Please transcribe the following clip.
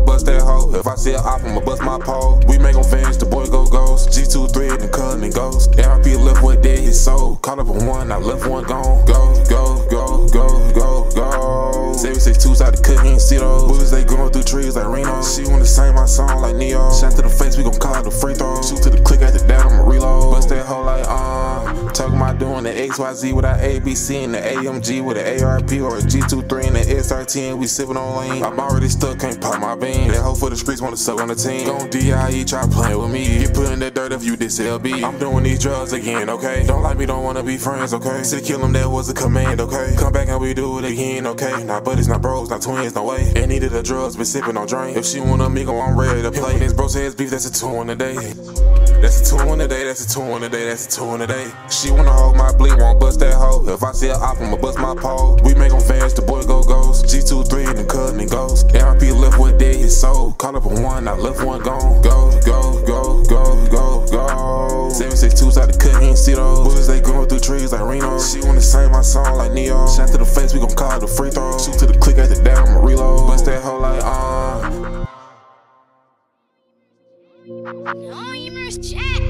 bust that hoe. If I see a op, I'ma bust my pole. We make them fans, the boy go ghost. G2 thread and cut and ghost. ARP left what dead his soul. Caught up on one, I left one gone. Go, go, go, go, go, go. 762s out the cut, he ain't see those. Bullets they going through trees like Rino. She wanna sing my song like Neo. Shot to the face, we gon' call it a free throw. Shoot to the click at the down, Doing the XYZ without ABC and the AMG with an ARP or a G23 and the SRT and we sippin' on lean. I'm already stuck, can't pop my bean. That hoe for the streets wanna suck on the team. Gon' DIE, try playin' with me. Get put in that dirt if you diss LB. I'm doing these drugs again, okay? Don't like me, don't wanna be friends, okay? Said kill him, that was a command, okay? Come back and we do it again, okay? Not buddies, not bros, not twins, no way. Ain't needed the drugs, been sippin' on drain. If she want a amigo, I'm ready to play. This bros heads beef, that's a two in a day. That's a two in a day, that's a two in a day, that's a two in a day. She wanna hold my bleed, won't bust that hoe. If I see a op, I'ma bust my pole. We make them fans, the boy go ghost. G2 3 and cut and ghost. ARP left what dead his soul. Caught up on one, I left one gone. Go, go, go, go, go, go. 762s out the cut, he ain't see those. Bullets they going through trees like Rino. She wanna sing my song like Neo. Shot to the face, we gon' call it a free throw. Neumer's Chat.